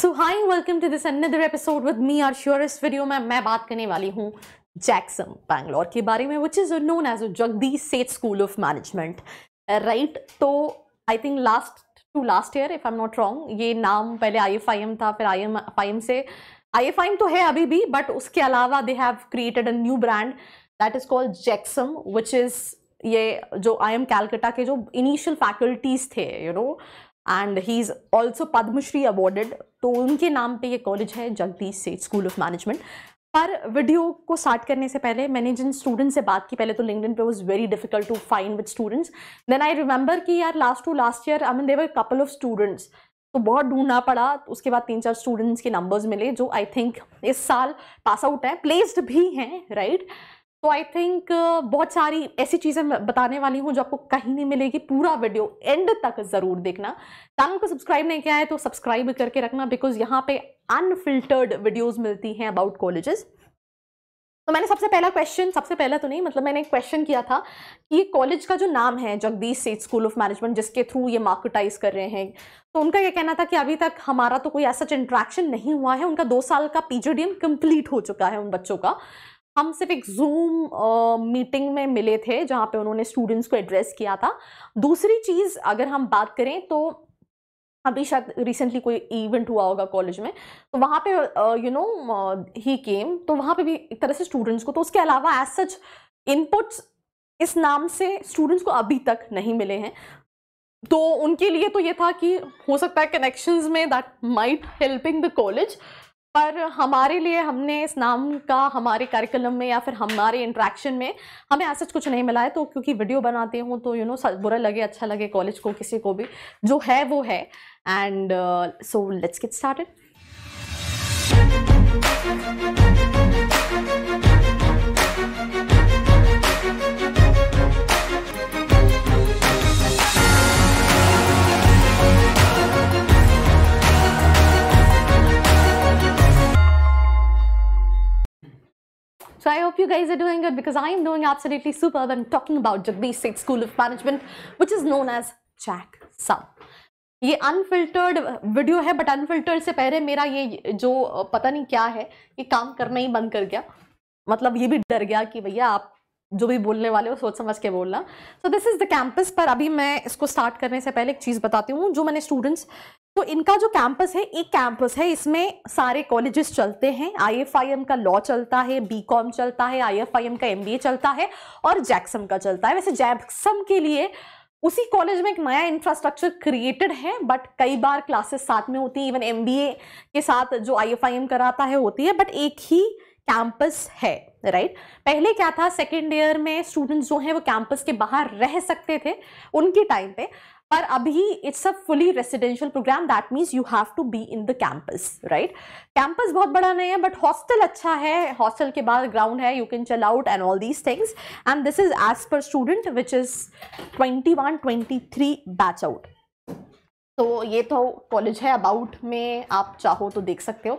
So hi welcome to this another episode with me are sure इस video में मैं बात करने वाली हूँ जैक्सन बैंगलोर के बारे में which is known as a Jagdish Seth school of management right तो I think last to last year if I am not wrong ये नाम पहले आई एफ़ आई एम था, फिर आई एम आई एम से। आई एफ़ आई एम तो है अभी भी बट उसके अलावा they have created a new brand that is called JAGSoM which is ये जो आई एम कैलकटा के जो इनिशियल फैकल्टीज थे you know and he is also Padmashri awarded तो उनके नाम पे ये कॉलेज है Jagdish Seth school of management पर वीडियो को स्टार्ट करने से पहले, मैंने जिन स्टूडेंट्स से बात की, पहले तो लिंकडिन पे was very difficult to find with students then I remember कि यार last to last year I mean they were couple of students तो बहुत ढूंढना पड़ा तो उसके बाद तीन चार स्टूडेंट्स के नंबर्स मिले, जो आई थिंक इस साल पास आउट हैं प्लेस्ड भी हैं राइट right? तो आई थिंक uh, बहुत सारी ऐसी चीज़ें मैं बताने वाली हूँ जो आपको कहीं नहीं मिलेगी। पूरा वीडियो एंड तक ज़रूर देखना। चैनल को सब्सक्राइब नहीं किया है तो सब्सक्राइब करके रखना बिकॉज़ यहाँ पे अनफिल्टर्ड वीडियोस मिलती हैं अबाउट कॉलेजेस तो मैंने सबसे पहला क्वेश्चन सबसे पहला तो नहीं मतलब मैंने एक क्वेश्चन किया था कि ये कॉलेज का जो नाम है Jagdish Seth school of management जिसके थ्रू ये मार्केटाइज कर रहे हैं तो उनका ये कहना था कि अभी तक हमारा तो कोई ऐसा इंट्रैक्शन नहीं हुआ है। उनका दो साल का पीजीडीएम कंप्लीट हो चुका है उन बच्चों का। हम सिर्फ़ एक जूम मीटिंग में मिले थे जहाँ पे उन्होंने स्टूडेंट्स को एड्रेस किया था। दूसरी चीज़ अगर हम बात करें तो अभी शायद रिसेंटली कोई इवेंट हुआ होगा कॉलेज में तो वहाँ पे यू नो ही केम तो वहाँ पे भी एक तरह से स्टूडेंट्स को तो उसके अलावा एज सच इनपुट्स इस नाम से स्टूडेंट्स को अभी तक नहीं मिले हैं। तो उनके लिए तो ये था कि हो सकता है कनेक्शंस में that might helping the college पर हमारे लिए हमने इस नाम का हमारे कार्यक्रम में या फिर हमारे इंट्रैक्शन में हमें ऐसा कुछ नहीं मिला है। तो क्योंकि वीडियो बनाते हूँ तो यू नो बुरा लगे अच्छा लगे कॉलेज को, किसी को भी। जो है, वो है। And so let's get started guys are doing good because I am doing absolutely superb. I'm talking about Jagdish Seth School of Management, which is known as Jack Sum. ये अनफिल्टर्ड वीडियो है but unfiltered से पहले मेरा ये जो पता नहीं क्या है ये काम करना ही बंद कर गया मतलब ये भी डर गया कि भैया आप जो भी बोलने वाले हो सोच समझ के बोलना so this is the campus पर अभी मैं इसको स्टार्ट करने से पहले एक चीज़ बताती हूँ जो मैंने स्टूडेंट्स तो इनका जो कैंपस है, एक कैंपस है, इसमें सारे कॉलेजेस चलते हैं। आईएफआईएम का लॉ चलता है बीकॉम चलता है आईएफआईएम का एमबीए चलता है और जैक्सम का चलता है। वैसे जैक्सम के लिए उसी कॉलेज में एक नया इंफ्रास्ट्रक्चर क्रिएटेड है बट कई बार क्लासेस साथ में होती है। इवन एमबीए के साथ जो आईएफआईएम कराता है, होती है बट एक ही कैंपस है राइट right? पहले क्या था? सेकेंड ईयर में स्टूडेंट्स जो हैं, वो कैंपस के बाहर रह सकते थे, उनके टाइम पे। पर अभी it's a fully residential programme that means you have to be in the campus right campus बहुत बड़ा नहीं है बट हॉस्टल अच्छा है। हॉस्टल के बाद ग्राउंड है you can chill out and all these things and this is as per student which is twenty one twenty three batch out तो ये तो कॉलेज है अबाउट में, आप चाहो तो देख सकते हो।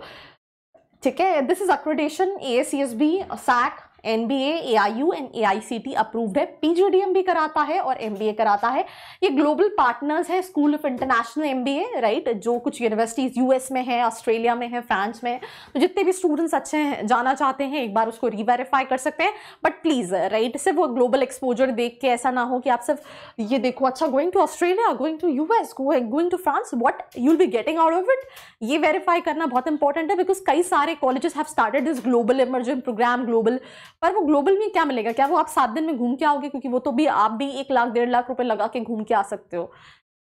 ठीक है this is accreditation A C S B SAC N B A I U and A I C T approved है पीजीडीएम भी कराता है और एम बी ए कराता है। ये ग्लोबल पार्टनर्स है school of international M B A right जो कुछ यूनिवर्सिटीज़ यूएस में है ऑस्ट्रेलिया में है फ्रांस में तो जितने भी स्टूडेंट्स अच्छे हैं, जाना चाहते हैं, एक बार उसको रीवेरीफाई कर सकते हैं। बट प्लीज़ राइट सिर्फ़ वो ग्लोबल एक्सपोजर देख के ऐसा ना हो कि आप सिर्फ़, ये देखो अच्छा going to Australia going to U S going to France what you'll be getting out of it ये वेरीफाई करना बहुत इंपॉर्टेंट है बिकॉज़ कई सारे colleges have started this global emergent programme global पर वो ग्लोबल में क्या मिलेगा? क्या वो आप सात दिन में घूम के आओगे? क्योंकि वो तो भी आप भी एक लाख, डेढ़ लाख रुपए लगा के घूम के आ सकते हो।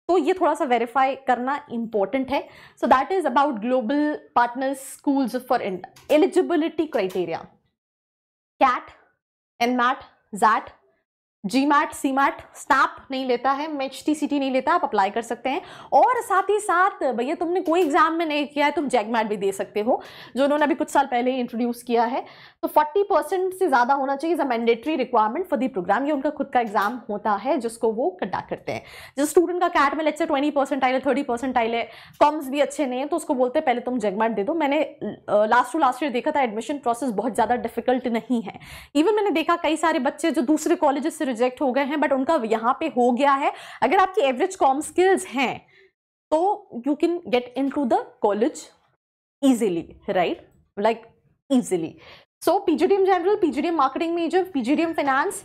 तो ये थोड़ा सा वेरीफाई करना इंपॉर्टेंट है। So that is about global partner schools for eligibility criteria CAT and MAT XAT GMAT CMAT SNAP नहीं लेता है एच टी सी टी नहीं लेता, आप अप्लाई कर सकते हैं। और साथ ही साथ, भैया, तुमने कोई एग्ज़ाम में नहीं किया है, तुम जैग मैट भी दे सकते हो, जो उन्होंने अभी कुछ साल पहले ही इंट्रोड्यूस किया है। तो 40 परसेंट से ज़्यादा होना चाहिए is a mandatory requirement for the programme ये उनका खुद का एग्ज़ाम होता है, जिसको वो कंडक्ट करते हैं। जिस स्टूडेंट का कैट में से ट्वेंटी परसेंट आइले थर्टी परसेंट आइले कॉम्स भी अच्छे नहीं है तो उसको बोलते हैं, पहले तुम जैग मैट दे दो। मैंने लास्ट टू लास्ट ईयर देखा था एडमिशन प्रोसेस बहुत ज़्यादा डिफ़िकल्ट नहीं है। इवन मैंने देखा, कई सारे बच्चे जो दूसरे कॉलेज से रिजेक्ट हो गए हैं बट उनका यहाँ पे हो गया है। अगर आपकी एवरेज कॉम स्किल्स हैं तो you can get into the college easily, right? Like, easily. So pgdm general pgdm marketing major pgdm finance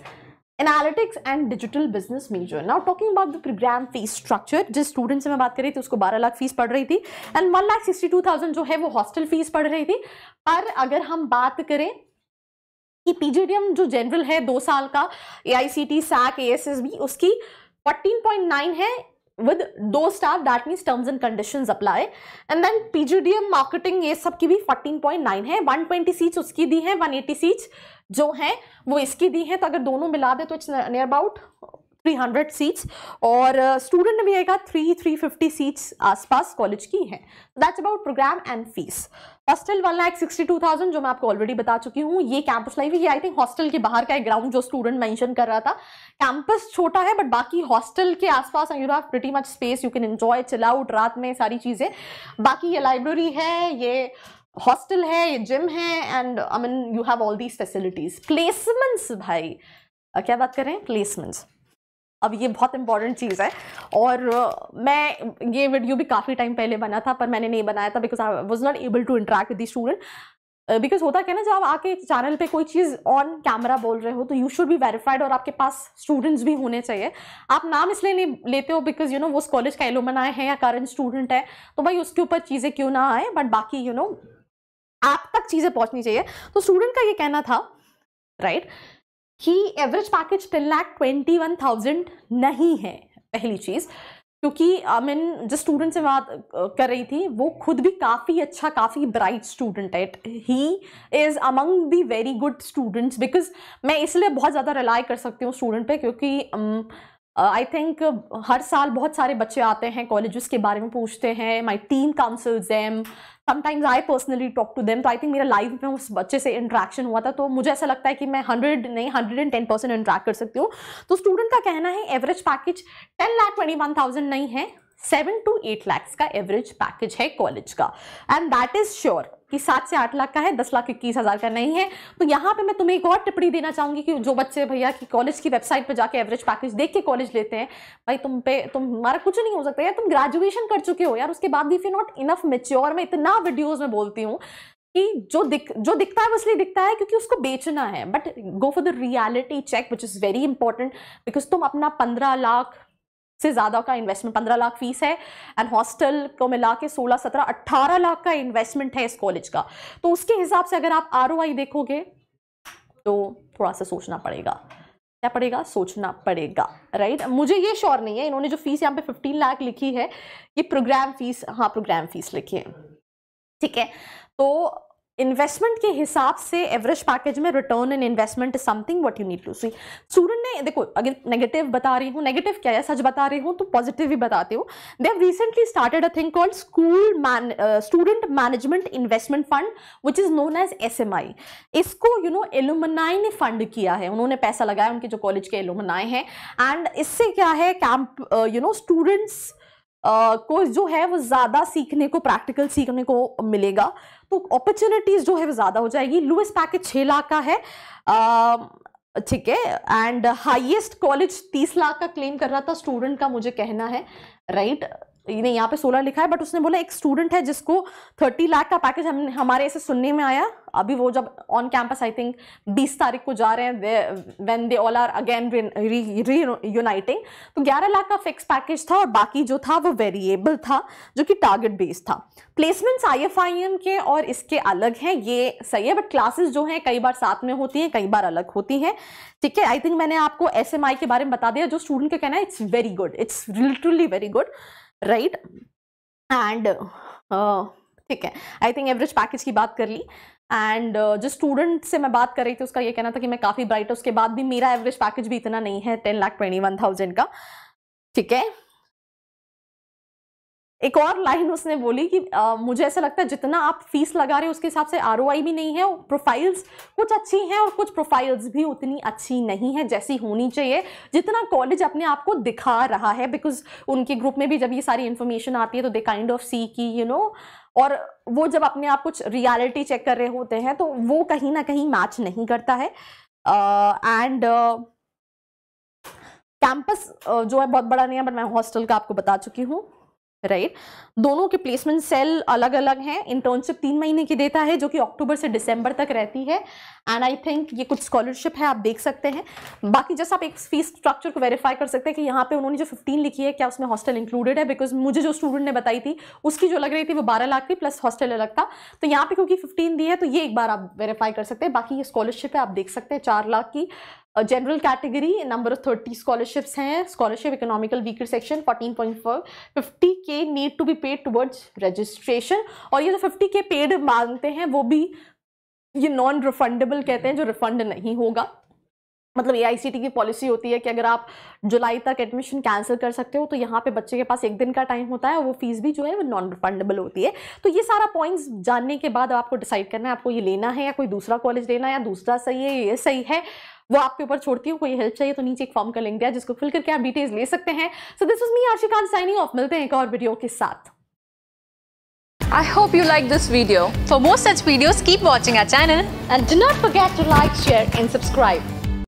analytics and digital business major now talking about the programme fees structure जिस student से मैं बात कर रही थी, उसको 12 lakh fees पढ़ रही थी and one lakh sixty two thousand जो है, वो हॉस्टल फ़ीस पढ़ रही थी। पर अगर हम बात करें कि पीजीडीएम जो जनरल है दो साल का A I C T SAC A S S B उसकी फोर्टीन पॉइंट नाइन है विद दो star that means terms and conditions apply and then PGDM marketing ये सब की भी 14.9 है 120 सीट्स उसकी दी है 180 सीट्स जो हैं, वो इसकी दी है तो अगर दोनों मिला दे तो इट्स नियर अबाउट 300 सीट्स और स्टूडेंट ने भी थ्री थ्री फिफ्टी सीट्स आसपास कॉलेज की है. That's about programme and fees hostel one lakh sixty two thousand जो मैं आपको ऑलरेडी बता चुकी हूँ, ये कैंपस लाइफ ये आई थिंक हॉस्टल के बाहर का एक ग्राउंड जो स्टूडेंट मेंशन कर रहा था. कैंपस छोटा है बट बाकी हॉस्टल के आसपास you have pretty much space you can enjoy chill out रात में सारी चीज़ें. बाकी ये लाइब्रेरी है, ये हॉस्टल है, ये जिम है and I mean you have all these facilities placements भाई. क्या बात करें प्लेसमेंट्स अब ये बहुत इंपॉर्टेंट चीज़ है। और मैं ये वीडियो भी काफ़ी टाइम पहले बना था, पर मैंने नहीं बनाया था because I was not able to interact with the student because होता क्या ना, जब आप आके चैनल पे कोई चीज़ ऑन कैमरा बोल रहे हो तो यू शुड बी वेरीफाइड और आपके पास स्टूडेंट्स भी होने चाहिए। आप नाम इसलिए नहीं लेते हो बिकॉज़ यू नो वो उस कॉलेज का एलोमनाए है या करंट स्टूडेंट है तो भाई उसके ऊपर चीज़ें क्यों ना आए? बट बाकी यू नो आप तक चीज़ें पहुँचनी चाहिए। तो स्टूडेंट का ये कहना था राइट right? कि average package ten lakh twenty one thousand नहीं है, पहली चीज़। क्योंकि आई मीन जिस स्टूडेंट से बात कर रही थी, वो खुद भी काफ़ी अच्छा काफ़ी ब्राइट स्टूडेंट है। He is among the very good students because मैं इसलिए बहुत ज़्यादा रिलाई कर सकती हूँ स्टूडेंट पे क्योंकि आई um, थिंक uh, हर साल बहुत सारे बच्चे आते हैं कॉलेजेस के बारे में पूछते हैं my team counsels um sometimes I personally talk to them तो आई थिंक मेरा लाइफ में उस बच्चे से इंट्रैक्शन हुआ था तो मुझे ऐसा लगता है कि मैं हंड्रेड नहीं hundred and ten percent interact कर सकती हूँ। तो स्टूडेंट का कहना है average package ten lakh twenty one thousand नहीं है सेवन टू एट लैक्स का एवरेज पैकेज है कॉलेज का। एंड दैट इज़ श्योर कि सात से आठ लाख का है, दस लाख इक्कीस हज़ार का नहीं है। तो यहाँ पे मैं तुम्हें एक और टिप्पणी देना चाहूँगी कि जो बच्चे भैया की कॉलेज की वेबसाइट पर जाके एवरेज पैकेज देख के कॉलेज लेते हैं, भाई तुम पे तुम्हारा कुछ नहीं हो सकता यार, तुम ग्रेजुएशन कर चुके हो यार, उसके बाद भी फिर नॉट इनफ मेच्योर मैं इतना वीडियोज़ में बोलती हूँ कि जो दिख, जो दिखता है वो इसलिए दिखता है क्योंकि उसको बेचना है। But go for the reality check which is very important because तुम अपना पंद्रह लाख से ज़्यादा का इन्वेस्टमेंट पंद्रह लाख फ़ीस है एंड हॉस्टल को मिला के सोलह, सत्रह, अट्ठारह लाख का इन्वेस्टमेंट है इस कॉलेज का। तो उसके हिसाब से अगर आप आरओआई देखोगे तो थोड़ा सा सोचना पड़ेगा। क्या पड़ेगा? सोचना पड़ेगा राइट मुझे ये श्योर नहीं है, इन्होंने जो फ़ीस यहाँ पे फिफ्टीन लाख लिखी है, ये प्रोग्राम फ़ीस हाँ प्रोग्राम फ़ीस लिखी है। ठीक है तो इन्वेस्टमेंट के हिसाब से एवरेज पैकेज में return in investment is something what you need to see student ने, देखो, अगर नेगेटिव बता रही हूँ नेगेटिव क्या है? सच बता रही हूँ तो पॉजिटिव भी बताती हूँ। They have recently started a thing called school student management investment fund which is known as S M I इसको यू नो एलुमनाई ने फंड किया है। उन्होंने पैसा लगाया, उनके जो कॉलेज के एलुमनाई हैं। एंड इससे क्या है? कैंप यू नो स्टूडेंट्स को जो है वो ज़्यादा सीखने को प्रैक्टिकल सीखने को मिलेगा। तो अपॉर्चुनिटीज़ जो है वो ज़्यादा हो जाएगी। लुएस पैकेज छः लाख का है। ठीक है। एंड हाईएस्ट कॉलेज तीस लाख का क्लेम कर रहा था। स्टूडेंट का मुझे कहना है। Right right? नहीं, यहाँ पे सोलह लिखा है बट उसने बोला, एक स्टूडेंट है जिसको थर्टी लाख का पैकेज हम, हमारे ऐसे सुनने में आया। अभी वो जब ऑन कैंपस आई थिंक बीस तारीख को जा रहे हैं when they all are again reuniting तो ग्यारह लाख का फिक्स पैकेज था और बाकी जो था, वो वेरिएबल था, जो कि टारगेट बेस्ड था। प्लेसमेंट्स आई के और इसके अलग हैं, ये सही है बट क्लासेस जो हैं, कई बार साथ में होती हैं, कई बार अलग होती हैं। ठीक है आई थिंक मैंने आपको एसएमआई के बारे में बता दिया, जो स्टूडेंट का कहना है it's very good it's literally very good right and ठीक है. आई थिंक एवरेज पैकेज की बात कर ली. एंड uh, जो स्टूडेंट से मैं बात कर रही थी उसका ये कहना था कि मैं काफ़ी ब्राइट उसके बाद भी मेरा एवरेज पैकेज भी इतना नहीं है ten lakh twenty one thousand का. ठीक है? एक और लाइन उसने बोली कि आ, मुझे ऐसा लगता है जितना आप फ़ीस लगा रहे हो उसके हिसाब से आरओआई भी नहीं है प्रोफाइल्स कुछ अच्छी हैं और कुछ प्रोफाइल्स भी उतनी अच्छी नहीं है जैसी होनी चाहिए जितना कॉलेज अपने आप को दिखा रहा है बिकॉज़ उनके ग्रुप में भी जब ये सारी इन्फॉर्मेशन आती है तो दे काइंड ऑफ़ सी की यू नो और वो जब अपने आप कुछ रियलिटी चेक कर रहे होते हैं तो वो कहीं ना कहीं मैच नहीं करता है। And uh, campus uh, uh, जो है बहुत बड़ा नहीं है बट मैं हॉस्टल का आपको बता चुकी हूँ। राइट? दोनों के प्लेसमेंट सेल अलग अलग हैं। इंटर्नशिप तीन महीने की देता है, जो कि अक्टूबर से दिसंबर तक रहती है। एंड आई थिंक ये कुछ स्कॉलरशिप है, आप देख सकते हैं। बाकी जैसे आप एक फ़ीस स्ट्रक्चर को वेरीफाई कर सकते हैं कि यहाँ पे उन्होंने जो 15 लिखी है, क्या उसमें हॉस्टल इंक्लूडेड है? बिकॉज़ मुझे जो स्टूडेंट ने बताई थी, उसकी जो लग रही थी वो बारह लाख थी प्लस हॉस्टल अलग था। तो यहाँ पे क्योंकि फिफ्टीन दी है तो ये एक बार आप वेरीफाई कर सकते हैं। बाकी ये स्कॉलरशिप है, आप देख सकते हैं, चार लाख की। General category number of thirty scholarships हैं scholarship economical weaker section fourteen point four fifty के need to be paid towards registration और ये जो फिफ्टी के पेड मांगते हैं, वो भी ये नॉन रिफंडेबल कहते हैं, जो रिफंड नहीं होगा। मतलब ए की पॉलिसी होती है कि अगर आप जुलाई तक एडमिशन कैंसिल कर सकते हो तो यहाँ पे बच्चे के पास एक दिन का टाइम होता है और वो फ़ीस भी जो है वो नॉन रिफंडेबल होती है। तो ये सारा पॉइंट्स जानने के बाद आपको डिसाइड करना है आपको ये लेना है या कोई दूसरा कॉलेज लेना है या दूसरा सही है ये सही है वो आपके ऊपर छोड़ती हूँ कोई हेल्प चाहिए तो नीचे एक फॉर्म का लिंक दिया जिसको फिल करके आप डिटेल्स ले सकते हैं। So this is me Ashikan signing off मिलते हैं एक और वीडियो के साथ। I hope you like this video. For more such videos, keep watching our channel. And do not forget to like, share and subscribe.